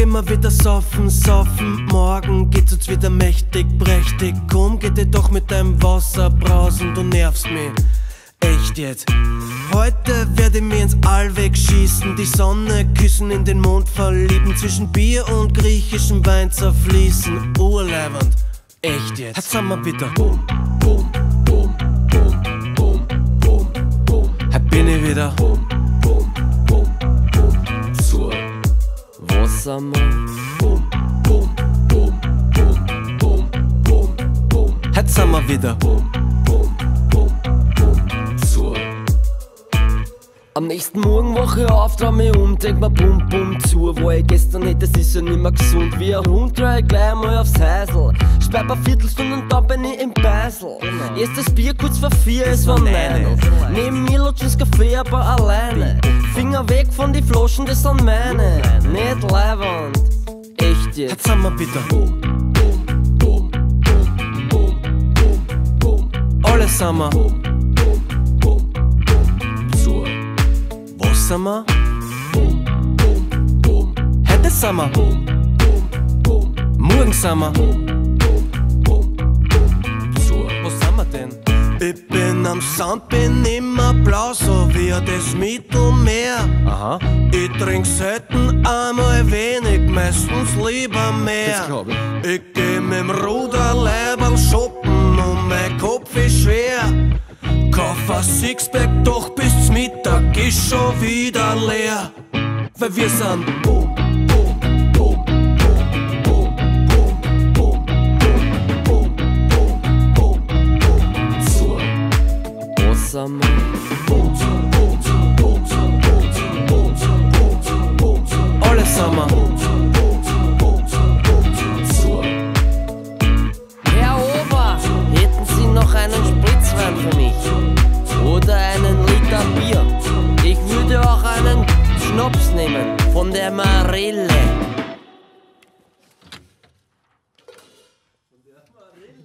gehen wir wieder saufen, saufen. Morgen geht's uns wieder mächtig, prächtig. Komm, geh dir doch mit deinem Wasser brausen, du nervst mich. Echt jetzt. Heute werde ich mir ins All wegschießen, die Sonne küssen, in den Mond verlieben, zwischen Bier und griechischem Wein zerfließen. Urleibend. Echt jetzt. Wieder. Boom, boom, boom, Wir? Boom, boom, boom, boom, boom, boom, boom. Heute sind wir wieder. Boom, boom, boom, boom. Zur. Am nächsten Morgen wache ich auf, dreh mich um, denk mir bum bum zu. Wo ich gestern hätte, das ist ja nimmer gesund. Wie ein Hund dreh ich gleich mal aufs Häusl. Sperr ein Viertelstunde und dann bin ich im Beisel. Erst das Bier kurz vor vier, es war meine. Neben mir lutscht das Kaffee, aber alleine. Finger weg von die Flaschen, das sind meine. Nicht leibend. Echt jetzt. Jetzt sind wir wieder. Boom, boom, boom, boom, boom, boom, boom. Alle sind wir. Boom, boom, boom, boom. Zur. Was sind wir? Boom, boom, boom. Heute sind wir. Boom, boom, boom. Morgen sind wir. Boom, am Sand, bin immer blau, so wie das Mittelmeer. Aha. Ich trink selten einmal wenig, meistens lieber mehr. Ich. Ich geh mit dem Ruderleiberl shoppen und mein Kopf ist schwer. Kauf ein Sixpack, doch bis zum Mittag ist schon wieder leer. Weil wir sind boom, Alle Sommer. Herr Ober, hätten Sie noch einen Spritzwein für mich? Oder einen Liter Bier? Ich würde auch einen Schnaps nehmen von der Marille. Von der Marille?